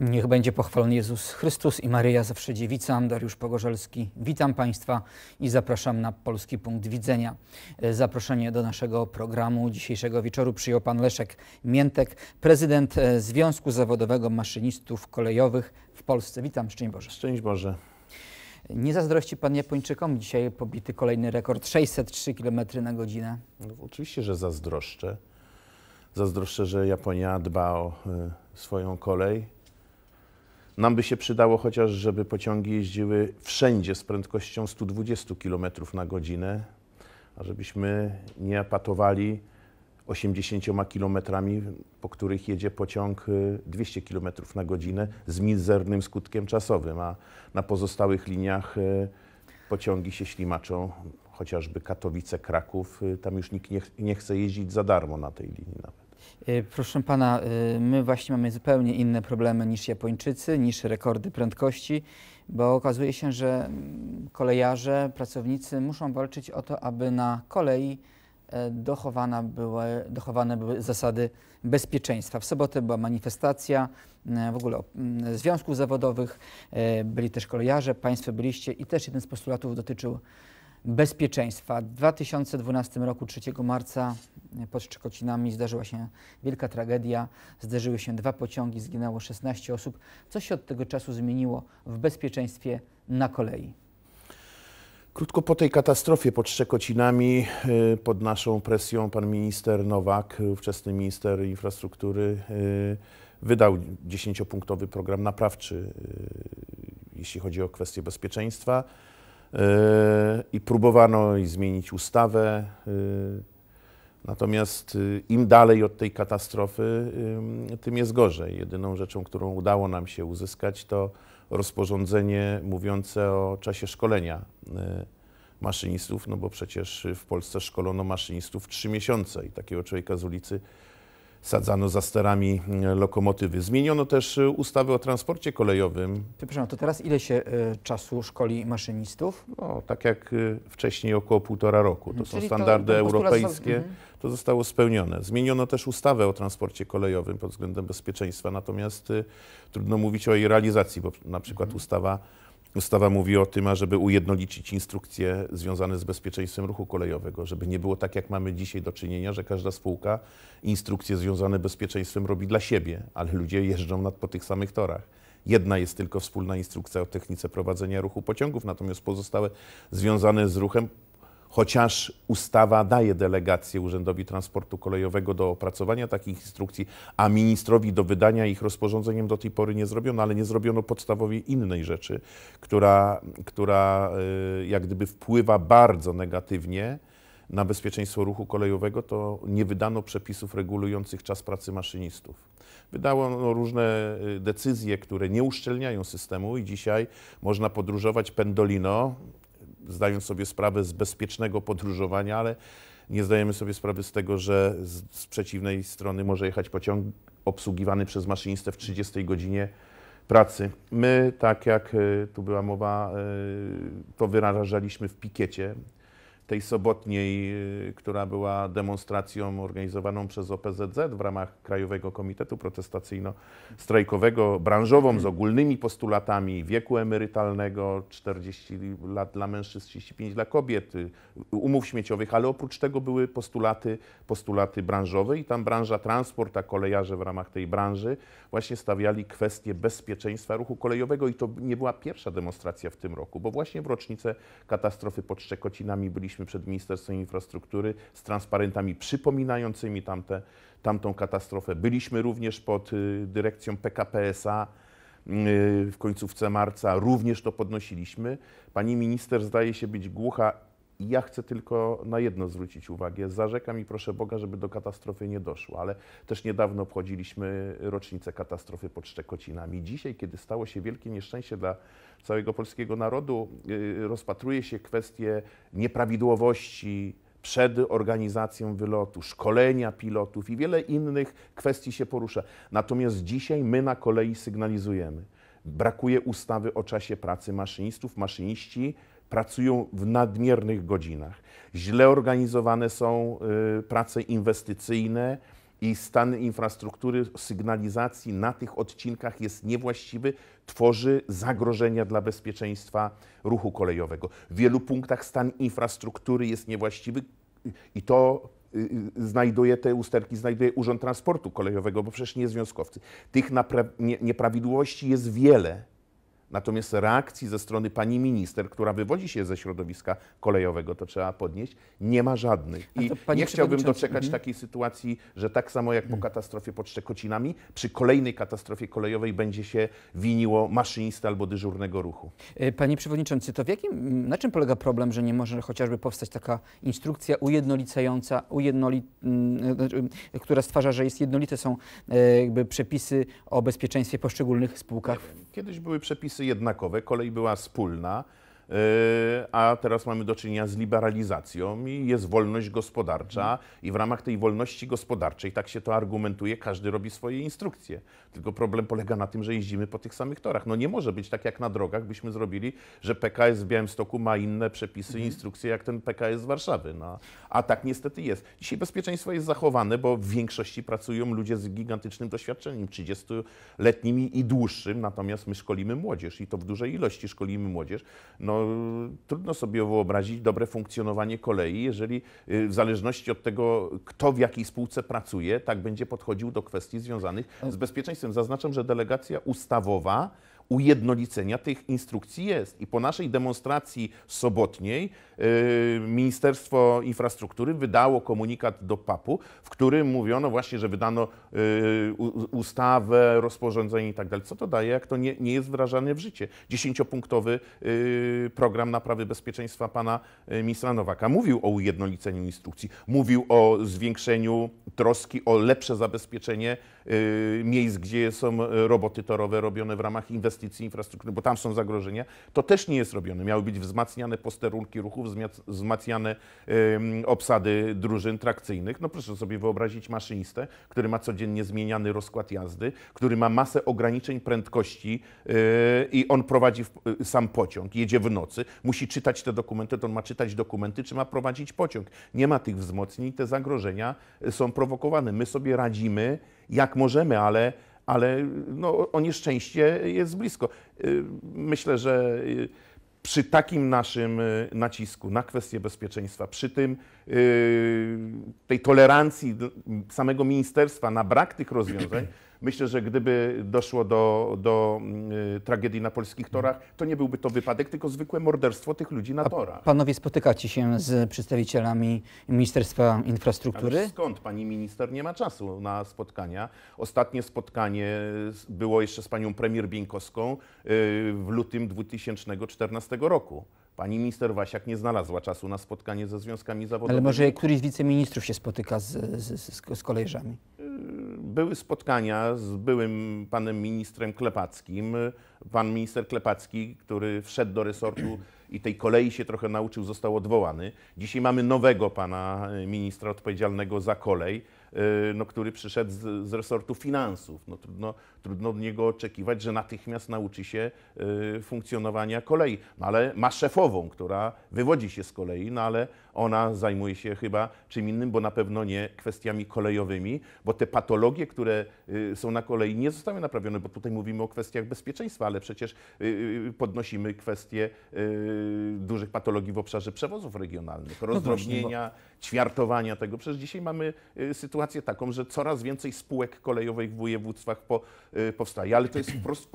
Niech będzie pochwalony Jezus Chrystus i Maryja zawsze dziewica. Dariusz Pogorzelski. Witam Państwa i zapraszam na Polski Punkt Widzenia. Zaproszenie do naszego programu dzisiejszego wieczoru przyjął Pan Leszek Miętek, prezydent e, Związku Zawodowego Maszynistów Kolejowych w Polsce. Witam, szczęść Boże. Szczęść Boże. Nie zazdrości Pan Japończykom. Dzisiaj pobity kolejny rekord 603 km na godzinę. No, oczywiście, że zazdroszczę. Zazdroszczę, że Japonia dba o y, swoją kolej nam by się przydało chociaż, żeby pociągi jeździły wszędzie z prędkością 120 km na godzinę, a żebyśmy nie apatowali 80 km, po których jedzie pociąg 200 y, km na godzinę z mizernym skutkiem czasowym, a na pozostałych liniach y, pociągi się ślimaczą, chociażby Katowice, Kraków, y, tam już nikt nie, nie chce jeździć za darmo na tej linii nawet. Y, proszę pana, y, my właśnie mamy zupełnie inne problemy niż Japończycy, niż rekordy prędkości, bo okazuje się, że mm, kolejarze, pracownicy muszą walczyć o to, aby na kolei e, dochowane były, dochowane były zasady bezpieczeństwa. W sobotę była manifestacja e, w ogóle mm, związków zawodowych, e, byli też kolejarze, państwo byliście i też jeden z postulatów dotyczył bezpieczeństwa. W 2012 roku 3 marca pod Szczekocinami zdarzyła się wielka tragedia. Zderzyły się dwa pociągi, zginęło 16 osób. Co się od tego czasu zmieniło w bezpieczeństwie na kolei? Krótko po tej katastrofie pod Szczekocinami, y, pod naszą presją, pan minister Nowak, ówczesny minister infrastruktury, y, wydał dziesięciopunktowy program naprawczy, jeśli chodzi o kwestie bezpieczeństwa. I próbowano zmienić ustawę Natomiast y, im dalej od tej katastrofy, tym jest gorzej. Jedyną rzeczą, którą udało nam się uzyskać, to rozporządzenie mówiące o czasie szkolenia maszynistów, no bo przecież w Polsce szkolono maszynistów trzy miesiące i takiego człowieka z ulicy sadzano za sterami mm, lokomotywy. Zmieniono też y, ustawę o transporcie kolejowym. Przepraszam, to teraz ile się y, czasu szkoli maszynistów? No, tak jak y, wcześniej, około półtora roku. To Czyli są standardy to, europejskie. Mhm. To zostało spełnione. Zmieniono też ustawę o transporcie kolejowym pod względem bezpieczeństwa, natomiast y, trudno mówić o jej realizacji, bo na przykład mhm. ustawa Ustawa mówi o tym, ażeby ujednolicić instrukcje związane z bezpieczeństwem ruchu kolejowego, żeby nie było tak, jak mamy dzisiaj do czynienia, że każda spółka instrukcje związane z bezpieczeństwem robi dla siebie, ale ludzie jeżdżą nad, po tych samych torach. Jedna jest tylko wspólna instrukcja o technice prowadzenia ruchu pociągów, natomiast pozostałe związane z ruchem chociaż ustawa daje delegację Urzędowi Transportu Kolejowego do opracowania takich instrukcji, a ministrowi do wydania ich rozporządzeniem do tej pory nie zrobiono, ale nie zrobiono podstawowej innej rzeczy, która, która y, jak gdyby wpływa bardzo negatywnie na bezpieczeństwo ruchu kolejowego, to nie wydano przepisów regulujących czas pracy maszynistów. Wydano no, różne y, decyzje, które nie uszczelniają systemu i dzisiaj można podróżować pendolino, zdając sobie sprawę z bezpiecznego podróżowania, ale nie zdajemy sobie sprawy z tego, że z, z przeciwnej strony może jechać pociąg obsługiwany przez maszynistę w 30 godzinie pracy. My, tak jak y, tu była mowa, y, to wyrażaliśmy w pikiecie tej sobotniej, y, która była demonstracją organizowaną przez OPZZ w ramach Krajowego Komitetu Protestacyjno-Strajkowego, branżową z ogólnymi postulatami wieku emerytalnego, 40 lat dla mężczyzn, 35 dla kobiet, y, umów śmieciowych, ale oprócz tego były postulaty, postulaty branżowe i tam branża transport, a kolejarze w ramach tej branży właśnie stawiali kwestię bezpieczeństwa ruchu kolejowego i to nie była pierwsza demonstracja w tym roku, bo właśnie w rocznicę katastrofy pod Szczekocinami byliśmy przed Ministerstwem Infrastruktury z transparentami przypominającymi tamte, tamtą katastrofę. Byliśmy również pod y, dyrekcją PKP SA y, w końcówce marca, również to podnosiliśmy. Pani minister zdaje się być głucha ja chcę tylko na jedno zwrócić uwagę. Zarzekam i proszę Boga, żeby do katastrofy nie doszło, ale też niedawno obchodziliśmy rocznicę katastrofy pod Szczekocinami. Dzisiaj, kiedy stało się wielkie nieszczęście dla całego polskiego narodu, y, rozpatruje się kwestie nieprawidłowości przed organizacją wylotu, szkolenia pilotów i wiele innych kwestii się porusza. Natomiast dzisiaj my na kolei sygnalizujemy, brakuje ustawy o czasie pracy maszynistów. Maszyniści pracują w nadmiernych godzinach. Źle organizowane są y, prace inwestycyjne i stan infrastruktury sygnalizacji na tych odcinkach jest niewłaściwy, tworzy zagrożenia dla bezpieczeństwa ruchu kolejowego. W wielu punktach stan infrastruktury jest niewłaściwy i to y, y, znajduje te usterki, znajduje Urząd Transportu Kolejowego, bo przecież nie związkowcy. Tych nieprawidłowości jest wiele. Natomiast reakcji ze strony pani minister, która wywodzi się ze środowiska kolejowego, to trzeba podnieść, nie ma żadnych. I nie chciałbym doczekać mhm. takiej sytuacji, że tak samo jak po mhm. katastrofie pod Szczekocinami, przy kolejnej katastrofie kolejowej będzie się winiło maszynisty albo dyżurnego ruchu. E, panie Przewodniczący, to w jakim, na czym polega problem, że nie może chociażby powstać taka instrukcja ujednolicająca, ujednoli, mm, znaczy, która stwarza, że jest jednolite są e, jakby przepisy o bezpieczeństwie poszczególnych spółkach? Kiedyś były przepisy jednakowe, kolej była wspólna, a teraz mamy do czynienia z liberalizacją i jest wolność gospodarcza i w ramach tej wolności gospodarczej, tak się to argumentuje, każdy robi swoje instrukcje. Tylko problem polega na tym, że jeździmy po tych samych torach. No nie może być tak jak na drogach byśmy zrobili, że PKS w Białymstoku ma inne przepisy, mhm. instrukcje jak ten PKS z Warszawy. No, a tak niestety jest. Dzisiaj bezpieczeństwo jest zachowane, bo w większości pracują ludzie z gigantycznym doświadczeniem, 30-letnim i dłuższym, natomiast my szkolimy młodzież i to w dużej ilości szkolimy młodzież. No trudno sobie wyobrazić dobre funkcjonowanie kolei, jeżeli y, w zależności od tego, kto w jakiej spółce pracuje, tak będzie podchodził do kwestii związanych z bezpieczeństwem. Zaznaczam, że delegacja ustawowa ujednolicenia tych instrukcji jest. I po naszej demonstracji sobotniej yy, Ministerstwo Infrastruktury wydało komunikat do PAP-u, w którym mówiono właśnie, że wydano yy, ustawę, rozporządzenie i tak dalej. Co to daje, jak to nie, nie jest wdrażane w życie? Dziesięciopunktowy yy, program naprawy bezpieczeństwa pana ministra Nowaka mówił o ujednoliceniu instrukcji, mówił o zwiększeniu troski, o lepsze zabezpieczenie miejsc, gdzie są roboty torowe robione w ramach inwestycji infrastruktury, bo tam są zagrożenia, to też nie jest robione. Miały być wzmacniane posterunki ruchów, wzmacniane obsady drużyn trakcyjnych. No proszę sobie wyobrazić maszynistę, który ma codziennie zmieniany rozkład jazdy, który ma masę ograniczeń prędkości yy, i on prowadzi w, sam pociąg, jedzie w nocy, musi czytać te dokumenty, to on ma czytać dokumenty, czy ma prowadzić pociąg. Nie ma tych wzmocnień, te zagrożenia są prowokowane. My sobie radzimy jak możemy, ale ale no, o nieszczęście jest blisko. Y, myślę, że y, przy takim naszym y, nacisku na kwestię bezpieczeństwa, przy tym tej tolerancji samego ministerstwa na brak tych rozwiązań, Myślę, że gdyby doszło do, do y, tragedii na polskich torach, to nie byłby to wypadek, tylko zwykłe morderstwo tych ludzi na torach. Panowie spotykacie się z przedstawicielami Ministerstwa Infrastruktury? Ale skąd? Pani minister nie ma czasu na spotkania. Ostatnie spotkanie było jeszcze z panią premier Bieńkowską y, w lutym 2014 roku. Pani minister Wasiak nie znalazła czasu na spotkanie ze związkami zawodowymi. Ale może któryś z wiceministrów się spotyka z, z, z? Były spotkania z byłym panem ministrem Klepackim. Pan minister Klepacki, który wszedł do resortu i tej kolei się trochę nauczył, został odwołany. Dzisiaj mamy nowego pana ministra odpowiedzialnego za kolej, y, no, który przyszedł z, z resortu finansów. No, trudno, trudno od niego oczekiwać, że natychmiast nauczy się y, funkcjonowania kolei. No, ale ma szefową, która wywodzi się z kolei, no ale ona zajmuje się chyba czym innym, bo na pewno nie kwestiami kolejowymi, bo te patologie, które y, są na kolei nie zostały naprawione, bo tutaj mówimy o kwestiach bezpieczeństwa, ale przecież y, y, podnosimy kwestie dużych patologii w obszarze przewozów regionalnych, no rozdrobnienia, no bo... ćwiartowania tego. Przecież dzisiaj mamy sytuację taką, że coraz więcej spółek kolejowych w województwach po, powstaje, ale to jest wprost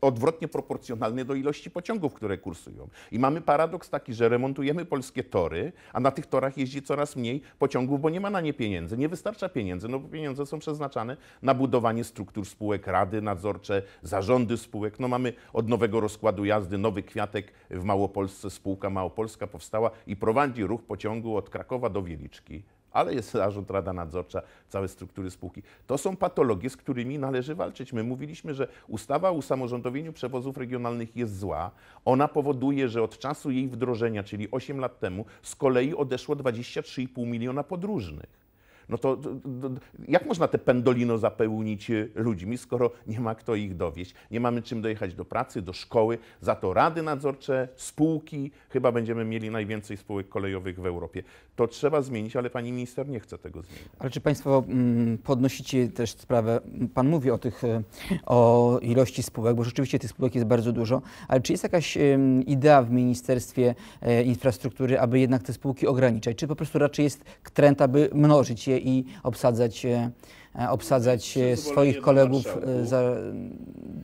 odwrotnie proporcjonalne do ilości pociągów, które kursują. I mamy paradoks taki, że remontujemy polskie tory, a na na tych torach jeździ coraz mniej pociągów, bo nie ma na nie pieniędzy. Nie wystarcza pieniędzy, no bo pieniądze są przeznaczane na budowanie struktur spółek, rady nadzorcze, zarządy spółek. No mamy od nowego rozkładu jazdy nowy kwiatek w Małopolsce, spółka Małopolska powstała i prowadzi ruch pociągu od Krakowa do Wieliczki ale jest zarząd, rada nadzorcza, całe struktury spółki. To są patologie, z którymi należy walczyć. My mówiliśmy, że ustawa o usamorządowieniu przewozów regionalnych jest zła. Ona powoduje, że od czasu jej wdrożenia, czyli 8 lat temu, z kolei odeszło 23,5 miliona podróżnych. No to, to, to jak można te pendolino zapełnić e, ludźmi, skoro nie ma kto ich dowieść? Nie mamy czym dojechać do pracy, do szkoły, za to rady nadzorcze, spółki, chyba będziemy mieli najwięcej spółek kolejowych w Europie. To trzeba zmienić, ale pani minister nie chce tego zmienić. Ale czy państwo mm, podnosicie też sprawę, pan mówi o tych, e, o ilości spółek, bo rzeczywiście tych spółek jest bardzo dużo, ale czy jest jakaś idea w Ministerstwie e, Infrastruktury, aby jednak te spółki ograniczać, czy po prostu raczej jest trend, aby mnożyć je i obsadzać e, obsadzać swoich kolegów za,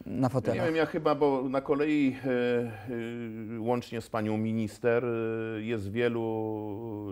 na fotelach. Nie wiem, ja chyba, bo na kolei e, e, łącznie z panią minister e, jest wielu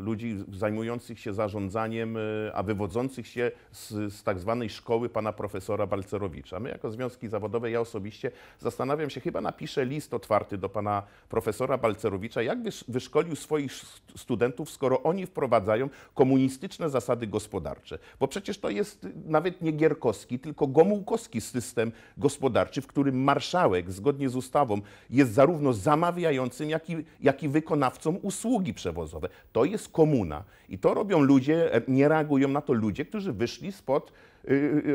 ludzi zajmujących się zarządzaniem, a wywodzących się z, z tak zwanej szkoły pana profesora Balcerowicza. My jako związki zawodowe, ja osobiście zastanawiam się, chyba napiszę list otwarty do pana profesora Balcerowicza, jak wyszkolił swoich studentów, skoro oni wprowadzają komunistyczne zasady gospodarcze. Bo przecież to jest nawet nie gierkowski, tylko gomułkowski system gospodarczy, w którym marszałek zgodnie z ustawą jest zarówno zamawiającym, jak i, jak i wykonawcą usługi przewozowe. To jest komuna. I to robią ludzie, nie reagują na to ludzie, którzy wyszli spod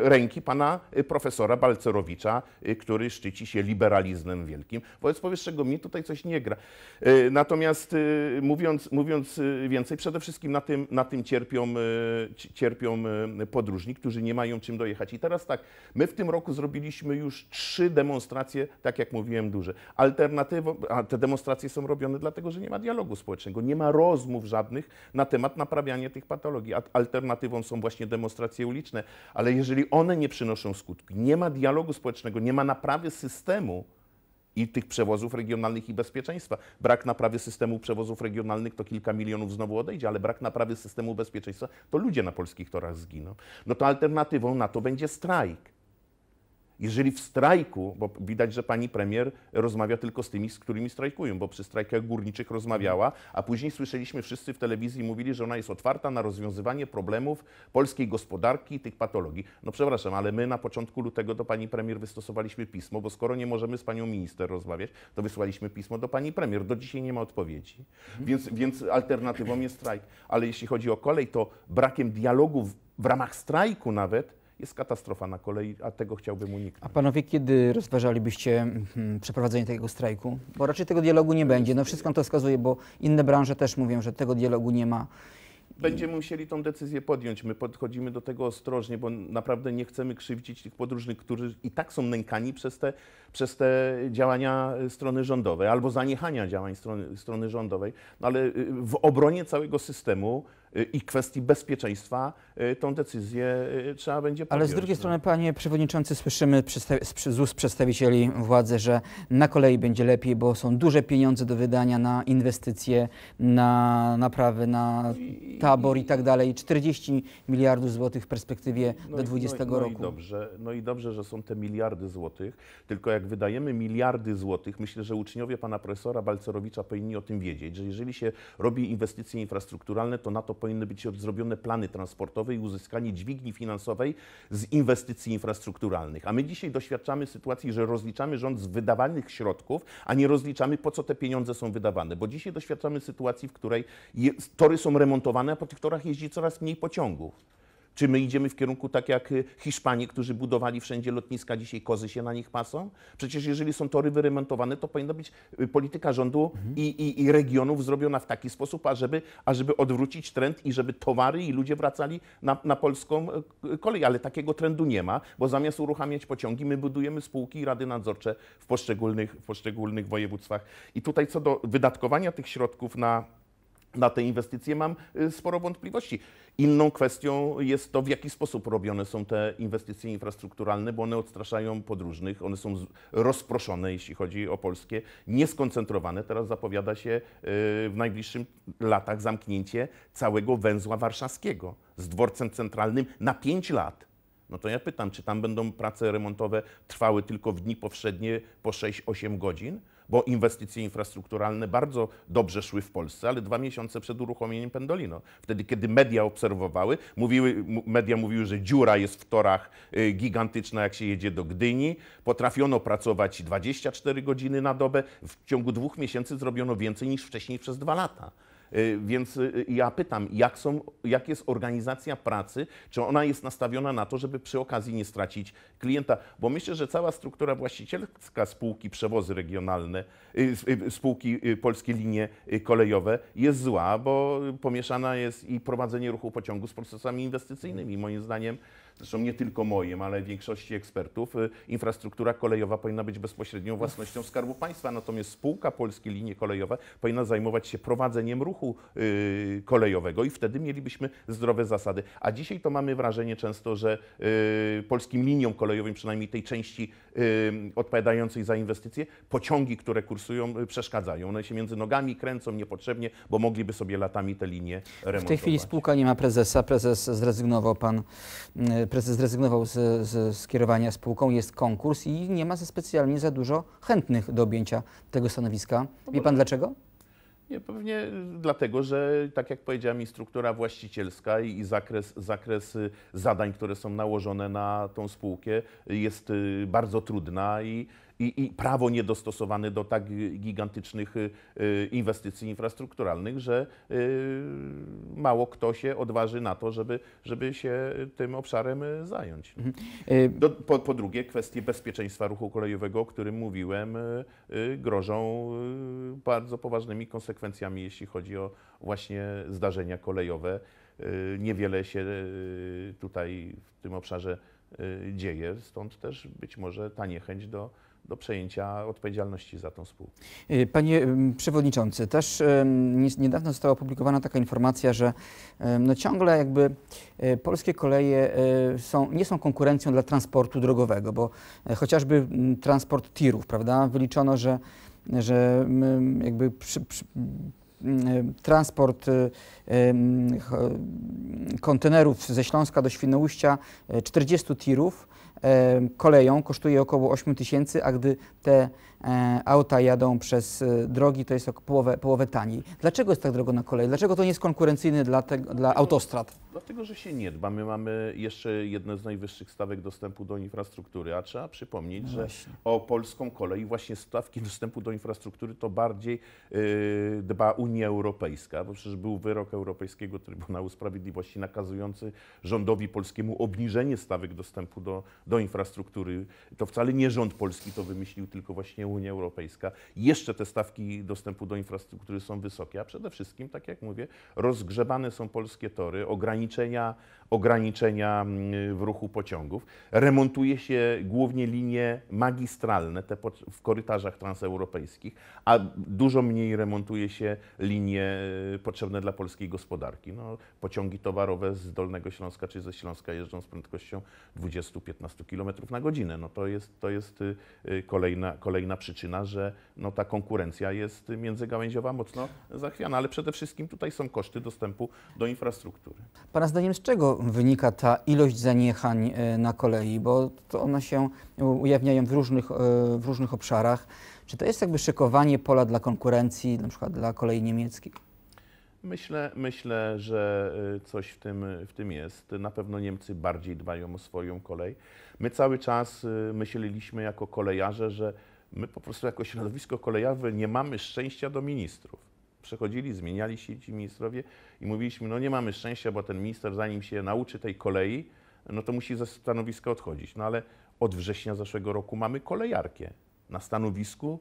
ręki pana y, profesora Balcerowicza, który szczyci się liberalizmem wielkim. Wobec powyższego mi tutaj coś nie gra. Natomiast mówiąc, mówiąc więcej, przede wszystkim na tym, na tym cierpią, cierpią podróżni, którzy nie mają czym dojechać. I teraz tak, my w tym roku zrobiliśmy już trzy demonstracje, tak jak mówiłem, duże. Alternatywą, a te demonstracje są robione dlatego, że nie ma dialogu społecznego, nie ma rozmów żadnych na temat naprawiania tych patologii. Alternatywą są właśnie demonstracje uliczne ale jeżeli one nie przynoszą skutku, nie ma dialogu społecznego, nie ma naprawy systemu i tych przewozów regionalnych i bezpieczeństwa. Brak naprawy systemu przewozów regionalnych to kilka milionów znowu odejdzie, ale brak naprawy systemu bezpieczeństwa to ludzie na polskich torach zginą. No to alternatywą na to będzie strajk. Jeżeli w strajku, bo widać, że pani premier rozmawia tylko z tymi, z którymi strajkują, bo przy strajkach górniczych rozmawiała, a później słyszeliśmy wszyscy w telewizji mówili, że ona jest otwarta na rozwiązywanie problemów polskiej gospodarki i tych patologii. No przepraszam, ale my na początku lutego do pani premier wystosowaliśmy pismo, bo skoro nie możemy z panią minister rozmawiać, to wysłaliśmy pismo do pani premier. Do dzisiaj nie ma odpowiedzi. Mhm. Więc, więc alternatywą jest strajk. Ale jeśli chodzi o kolej, to brakiem dialogu w, w ramach strajku nawet jest katastrofa na kolei, a tego chciałbym uniknąć. A panowie kiedy rozważalibyście hmm, przeprowadzenie takiego strajku? Bo raczej tego dialogu nie będzie. No wszystko to wskazuje, bo inne branże też mówią, że tego dialogu nie ma. Będziemy musieli tą decyzję podjąć. My podchodzimy do tego ostrożnie, bo naprawdę nie chcemy krzywdzić tych podróżnych, którzy i tak są nękani przez te, przez te działania strony rządowej albo zaniechania działań strony, strony rządowej. No ale y, w obronie całego systemu i kwestii bezpieczeństwa y, tą decyzję y, trzeba będzie podjąć. Ale z drugiej no. strony, panie przewodniczący, słyszymy z ust przedstawicieli władzy, że na kolei będzie lepiej, bo są duże pieniądze do wydania na inwestycje, na naprawy, na tabor i tak dalej. 40 miliardów złotych w perspektywie no do 20 no, no roku. I dobrze, no i dobrze, że są te miliardy złotych, tylko jak wydajemy miliardy złotych, myślę, że uczniowie pana profesora Balcerowicza powinni o tym wiedzieć, że jeżeli się robi inwestycje infrastrukturalne, to na to powinny być zrobione plany transportowe i uzyskanie dźwigni finansowej z inwestycji infrastrukturalnych. A my dzisiaj doświadczamy sytuacji, że rozliczamy rząd z wydawanych środków, a nie rozliczamy po co te pieniądze są wydawane. Bo dzisiaj doświadczamy sytuacji, w której tory są remontowane, a po tych torach jeździ coraz mniej pociągów. Czy my idziemy w kierunku tak jak y, Hiszpanie, którzy budowali wszędzie lotniska, dzisiaj kozy się na nich pasą? Przecież jeżeli są tory wyremontowane, to powinna być y, polityka rządu mhm. i, i, i, regionów zrobiona w taki sposób, ażeby, ażeby odwrócić trend i żeby towary i ludzie wracali na, na polską y, kolej. Ale takiego trendu nie ma, bo zamiast uruchamiać pociągi, my budujemy spółki i rady nadzorcze w poszczególnych, w poszczególnych województwach. I tutaj co do wydatkowania tych środków na na te inwestycje mam y, sporo wątpliwości. Inną kwestią jest to, w jaki sposób robione są te inwestycje infrastrukturalne, bo one odstraszają podróżnych, one są rozproszone, jeśli chodzi o polskie, nieskoncentrowane. Teraz zapowiada się y, w najbliższych latach zamknięcie całego węzła warszawskiego z dworcem centralnym na 5 lat. No to ja pytam, czy tam będą prace remontowe trwały tylko w dni powszednie po 6-8 godzin? Bo inwestycje infrastrukturalne bardzo dobrze szły w Polsce, ale dwa miesiące przed uruchomieniem Pendolino. Wtedy, kiedy media obserwowały, mówiły, media mówiły, że dziura jest w torach y, gigantyczna, jak się jedzie do Gdyni. Potrafiono pracować 24 godziny na dobę. W ciągu dwóch miesięcy zrobiono więcej niż wcześniej przez dwa lata. Y, więc y, ja pytam, jak, są, jak jest organizacja pracy, czy ona jest nastawiona na to, żeby przy okazji nie stracić klienta, bo myślę, że cała struktura właścicielska spółki przewozy regionalne, spółki polskie linie kolejowe jest zła, bo pomieszana jest i prowadzenie ruchu pociągu z procesami inwestycyjnymi. Moim zdaniem zresztą nie tylko moim, ale większości ekspertów, y, infrastruktura kolejowa powinna być bezpośrednią własnością Skarbu Państwa, natomiast spółka Polskie Linie Kolejowe powinna zajmować się prowadzeniem ruchu y, kolejowego i wtedy mielibyśmy zdrowe zasady. A dzisiaj to mamy wrażenie często, że y, polskim liniom kolejowym, przynajmniej tej części odpowiadającej za inwestycje, pociągi, które kursują, przeszkadzają. One się między nogami kręcą niepotrzebnie, bo mogliby sobie latami te linie remontować. W tej chwili spółka nie ma prezesa, prezes zrezygnował pan prezes zrezygnował z, z skierowania spółką, jest konkurs i nie ma za specjalnie za dużo chętnych do objęcia tego stanowiska. No Wie pan dlaczego? Nie, pewnie dlatego, że tak jak powiedziałem, i struktura właścicielska i zakres, zakres zadań, które są nałożone na tą spółkę jest y, bardzo trudna i i, i prawo niedostosowane do tak gigantycznych y, y, inwestycji infrastrukturalnych, że y, mało kto się odważy na to, żeby, żeby się tym obszarem zająć. Mhm. Do, po, po, drugie, kwestie bezpieczeństwa ruchu kolejowego, o którym mówiłem, grożą bardzo poważnymi konsekwencjami, jeśli chodzi o właśnie zdarzenia kolejowe. Niewiele się tutaj w tym obszarze dzieje, stąd też być może ta niechęć do do przejęcia odpowiedzialności za tą spółkę. Y, panie Przewodniczący, też niedawno została opublikowana taka informacja, że no ciągle jakby y, polskie koleje y, są, nie są konkurencją dla transportu drogowego, bo e, chociażby transport tirów, prawda, wyliczono, że, że jakby przy, przy, transport kontenerów ze Śląska do Świnoujścia 40 tirów koleją kosztuje około 8 tysięcy, a gdy te auta jadą przez e, drogi, to jest o połowę, połowę taniej. Dlaczego jest tak drogo na kolei? Dlaczego to nie jest konkurencyjny dla, te, dla autostrad? Dlatego, że się nie dba. My mamy jeszcze jedne z najwyższych stawek dostępu do infrastruktury, a trzeba przypomnieć, no że o polską kolej właśnie stawki dostępu do infrastruktury to bardziej yy, dba Unia Europejska, bo przecież był wyrok Europejskiego Trybunału Sprawiedliwości nakazujący rządowi polskiemu obniżenie stawek dostępu do, do infrastruktury. To wcale nie rząd polski to wymyślił, tylko właśnie Unia Europejska. Jeszcze te stawki dostępu do infrastruktury są wysokie, a przede wszystkim, tak jak mówię, rozgrzebane są polskie tory, ograniczenia ograniczenia mm, w ruchu pociągów. Remontuje się głównie linie magistralne, te w korytarzach transeuropejskich, a dużo mniej remontuje się linie y, potrzebne dla polskiej gospodarki. No, pociągi towarowe z Dolnego Śląska czy ze Śląska jeżdżą z prędkością 20-15 km na godzinę. No, to jest, to jest y, y, kolejna, kolejna przyczyna, że no, ta konkurencja jest międzygałęziowa mocno zachwiana, ale przede wszystkim tutaj są koszty dostępu do infrastruktury. Pana zdaniem z czego wynika ta ilość zaniechań e, na kolei, bo to one się ujawniają w różnych, e, w różnych obszarach. Czy to jest jakby szykowanie pola dla konkurencji, na przykład dla kolei niemieckich? Myślę, myślę, że e, coś w tym, w tym jest. Na pewno Niemcy bardziej dbają o swoją kolej. My cały czas myśleliśmy jako kolejarze, że my po prostu jako środowisko kolejowe nie mamy szczęścia do ministrów przechodzili, zmieniali się ci ministrowie i mówiliśmy, no nie mamy szczęścia, bo ten minister zanim się nauczy tej kolei, no to musi ze stanowiska odchodzić. No ale od września zeszłego roku mamy kolejarkę na stanowisku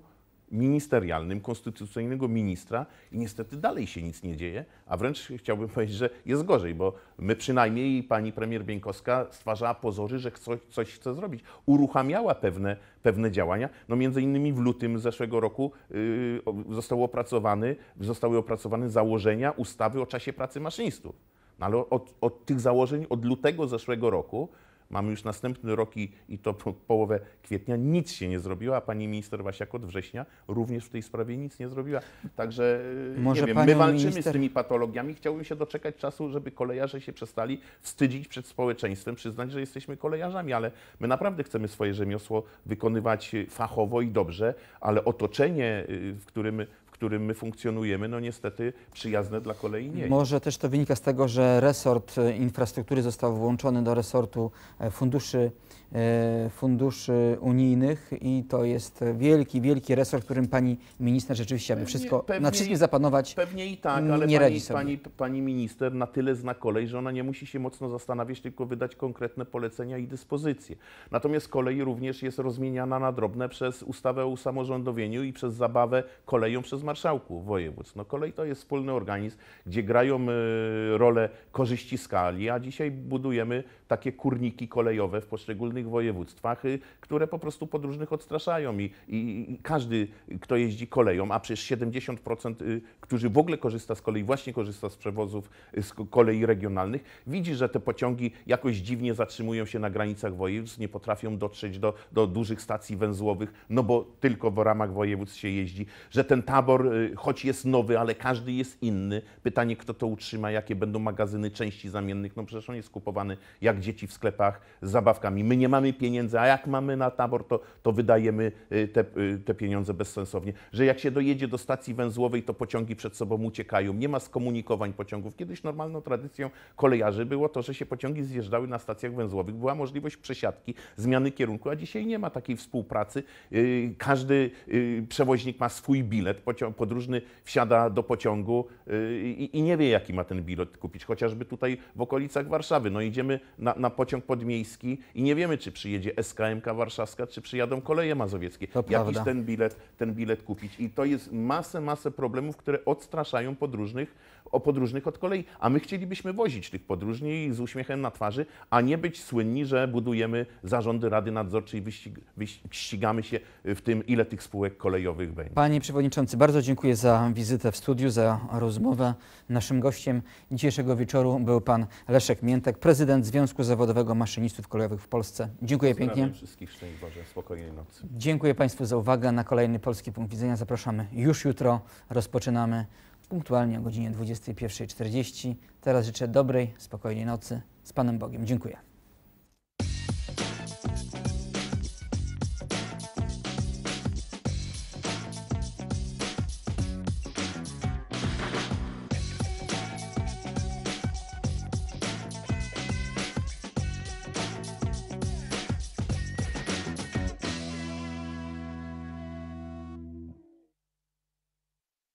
ministerialnym, konstytucyjnego ministra i niestety dalej się nic nie dzieje, a wręcz chciałbym powiedzieć, że jest gorzej, bo my przynajmniej pani premier Bieńkowska stwarzała pozory, że coś, coś chce zrobić. Uruchamiała pewne, pewne działania. No między innymi w lutym zeszłego roku yy, zostały, opracowany, zostały opracowane założenia ustawy o czasie pracy maszynistów. No ale od, od tych założeń od lutego zeszłego roku Mamy już następny rok i, i to po, połowę kwietnia. Nic się nie zrobiło, a pani minister Wasiak od września również w tej sprawie nic nie zrobiła. Także e, Może nie wiem, my walczymy minister... z tymi patologiami. Chciałbym się doczekać czasu, żeby kolejarze się przestali wstydzić przed społeczeństwem, przyznać, że jesteśmy kolejarzami, ale my naprawdę chcemy swoje rzemiosło wykonywać fachowo i dobrze, ale otoczenie, y, w którym którym my funkcjonujemy, no niestety przyjazne dla kolei nie jest. Może też to wynika z tego, że resort e, infrastruktury został włączony do resortu e, funduszy, e, funduszy unijnych i to jest wielki, wielki resort, którym pani minister rzeczywiście, aby wszystko, pewnie nad wszystkim zapanować. Pewnie i tak, nie ale radzi pani, pani, pani minister na tyle zna kolej, że ona nie musi się mocno zastanawiać, tylko wydać konkretne polecenia i dyspozycje. Natomiast kolej również jest rozmieniana na drobne przez ustawę o usamorządowieniu i przez zabawę koleją przez marszałków województw. No kolej to jest wspólny organizm, gdzie grają y, rolę korzyści skali, a dzisiaj budujemy takie kurniki kolejowe w poszczególnych województwach, y, które po prostu podróżnych odstraszają i, i, każdy, kto jeździ koleją, a przecież 70%, y, którzy w ogóle korzysta z kolei, właśnie korzysta z przewozów z ko- kolei regionalnych, widzi, że te pociągi jakoś dziwnie zatrzymują się na granicach województw, nie potrafią dotrzeć do, do dużych stacji węzłowych, no bo tylko w ramach województw się jeździ, że ten tabor, y, choć jest nowy, ale każdy jest inny. Pytanie, kto to utrzyma, jakie będą magazyny części zamiennych, no przecież on jest kupowany jak dzieci w sklepach z zabawkami. My nie mamy pieniędzy, a jak mamy na tabor, to, to wydajemy y, te, y, te pieniądze bezsensownie. Że jak się dojedzie do stacji węzłowej, to pociągi przed sobą uciekają. Nie ma skomunikowań pociągów. Kiedyś normalną tradycją kolejarzy było to, że się pociągi zjeżdżały na stacjach węzłowych. Była możliwość przesiadki, zmiany kierunku, a dzisiaj nie ma takiej współpracy. Każdy przewoźnik ma swój bilet. Pocią- Podróżny wsiada do pociągu y, i i nie wie, jaki ma ten bilet kupić. Chociażby tutaj w okolicach Warszawy. No idziemy na, na pociąg podmiejski i nie wiemy, czy przyjedzie SKMK warszawska, czy przyjadą koleje mazowieckie. To Jakiś prawda. ten bilet, ten bilet kupić. I to jest masę, masę problemów, które odstraszają podróżnych, o podróżnych od kolei. A my chcielibyśmy wozić tych podróżni z uśmiechem na twarzy, a nie być słynni, że budujemy zarządy Rady Nadzorczej i wyścig, wyś- ścigamy się w tym, ile tych spółek kolejowych będzie. Panie Przewodniczący, bardzo dziękuję za wizytę w studiu, za rozmowę. Naszym gościem dzisiejszego wieczoru był Pan Leszek Miętek, prezydent Związku Zawodowego Maszynistów Kolejowych w Polsce. Dziękuję pięknie. Pozdrawiam wszystkich, szczęść Boże, spokojnej nocy. Dziękuję Państwu za uwagę. Na kolejny Polski Punkt Widzenia zapraszamy już jutro. Rozpoczynamy punktualnie o godzinie 21.40. Teraz życzę dobrej, spokojnej nocy. Z Panem Bogiem. Dziękuję.